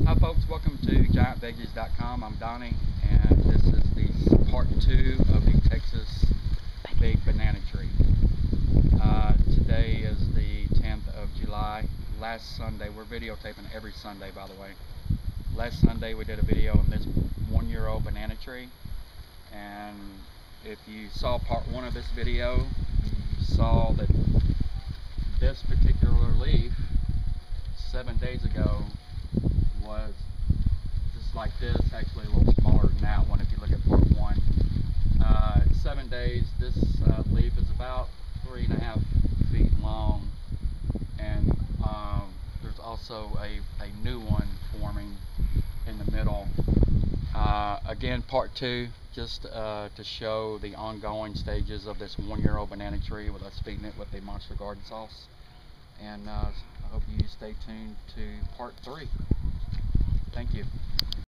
Hi folks, welcome to GiantVeggies.com. I'm Donnie, and this is the part two of the Texas Big Banana Tree. Uh, today is the 10th of July. Last Sunday, we're videotaping every Sunday by the way. Last Sunday we did a video on this one-year-old banana tree, and if you saw part one of this video, you saw that this particular leaf seven days ago was just like this, actually a little smaller than that one if you look at part one. Uh, seven days, this uh, leaf is about three and a half feet long and um, there's also a, a new one forming in the middle. Uh, again, part two, just uh, to show the ongoing stages of this one-year-old banana tree with us feeding it with the Monster Garden sauce. And uh, hope you stay tuned to part three. Thank you.